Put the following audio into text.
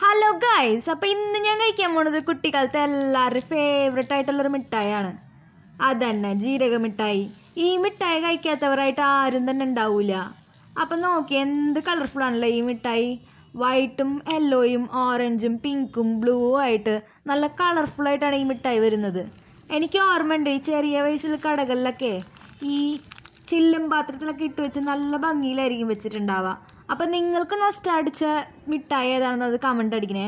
Hello guys അപ്പോൾ ഇന്ന് ഞാൻ കഴിക്കാൻ പോണത് കുട്ടിക്കാലത്തെ എല്ലാവരുടെയും ഫേവറേറ്റ് ആയിട്ടുള്ളൊരു മിഠായിയാണ്. അതന്നെ ജീരക മിഠായി. ഈ മിഠായി കഴിക്കാത്തവരായിട്ട് ആരും തന്നെ ഉണ്ടാവില്ല അപ്പം നോക്കി എന്ത് കളർഫുൾ ആണല്ലോ ഈ മിഠായി? വൈറ്റും യെല്ലോയും ഓറഞ്ചും പിങ്കും ബ്ലൂവും ആയിട്ട് നല്ല കളർഫുൾ ആയിട്ടാണ് ഈ മിഠായി വരുന്നത്. എനിക്ക് ഓർമ്മയുണ്ട് ഈ ചെറിയ വയസ്സിൽ കടകളിലൊക്കെ ഈ ചില്ലും പാത്രത്തിലൊക്കെ ഇട്ട് വെച്ച് നല്ല ഭംഗിയിലായിരിക്കും വെച്ചിട്ടുണ്ടാവുക. അപ്പം നിങ്ങൾക്ക് നൊസ്റ്റ അടിച്ച മിഠായി ഏതാണെന്ന് അത് കമന്റ് അടിക്കണേ.